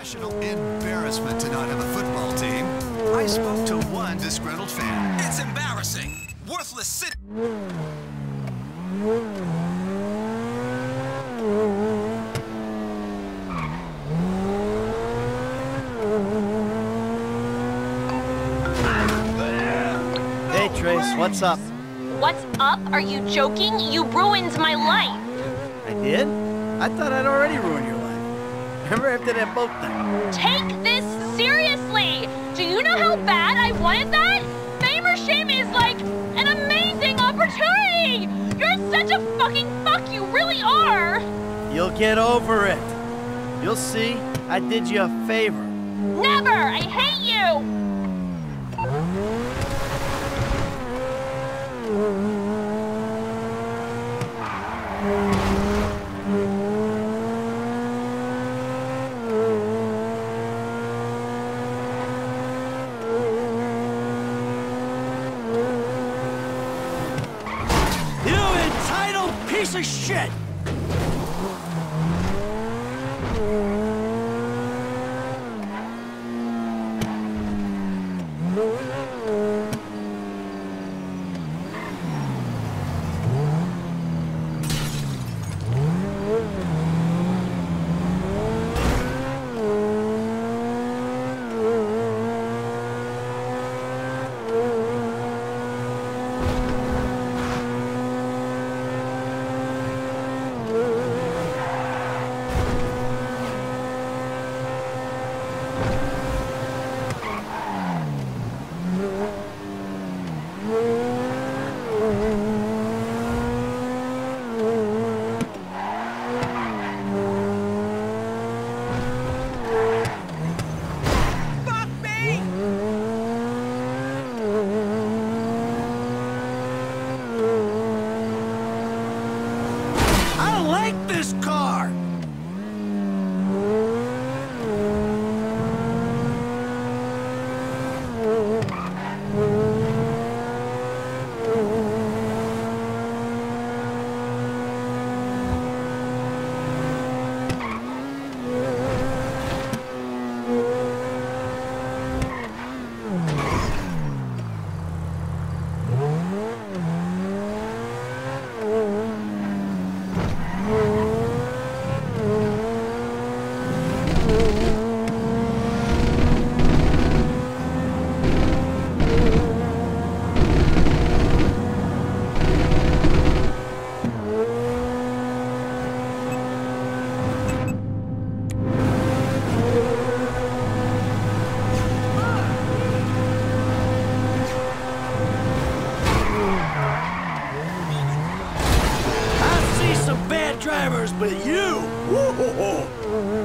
national embarrassment to not have a football team. I spoke to one disgruntled fan. It's embarrassing. Worthless city. Hey, Trace, what's up? What's up? Are you joking? You ruined my life. I did? I thought I'd already ruined your life. Remember after that boat thing? Take this seriously. Do you know how bad I wanted that? Fame or shame is like an amazing opportunity. You're such a fucking fuck. You really are. You'll get over it. You'll see, I did you a favor. Never. I hate you. You entitled piece of shit! Mm-hmm. some bad drivers, but you, whoa,